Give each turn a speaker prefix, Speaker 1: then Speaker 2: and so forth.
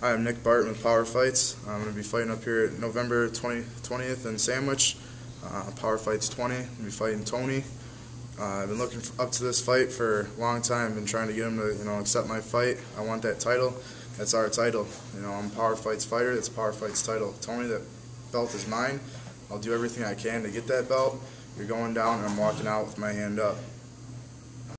Speaker 1: Hi, I'm Nick Barton with Power Fights. I'm going to be fighting up here at November 20, 20th in Sandwich. Uh, Power Fights 20. I'm going to be fighting Tony. Uh, I've been looking up to this fight for a long time. I've Been trying to get him to, you know, accept my fight. I want that title. That's our title. You know, I'm Power Fights fighter. That's Power Fights title. Tony, that belt is mine. I'll do everything I can to get that belt. You're going down, and I'm walking out with my hand up.